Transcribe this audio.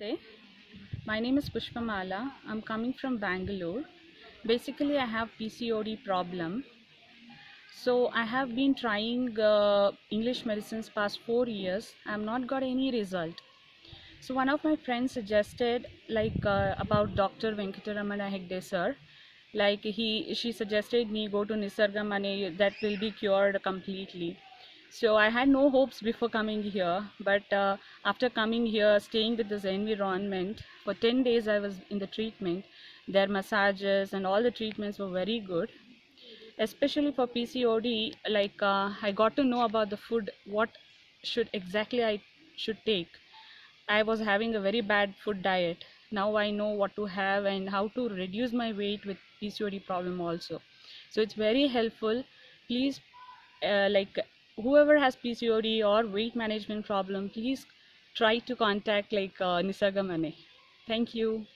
Namaste. My name is Pushpamala. I'm coming from Bangalore. Basically, I have PCOD problem. So I have been trying uh, English medicines past four years. I have not got any result. So one of my friends suggested like uh, about Dr. Venkataramana Hegde sir. Like he, she suggested me go to Nisargamane that will be cured completely. So I had no hopes before coming here, but uh, after coming here, staying with this environment for 10 days, I was in the treatment. Their massages and all the treatments were very good. Especially for PCOD, like uh, I got to know about the food, what should exactly I should take. I was having a very bad food diet. Now I know what to have and how to reduce my weight with PCOD problem also. So it's very helpful. Please, uh, like whoever has PCOD or weight management problem, please try to contact like uh, Nisargamane. Thank you.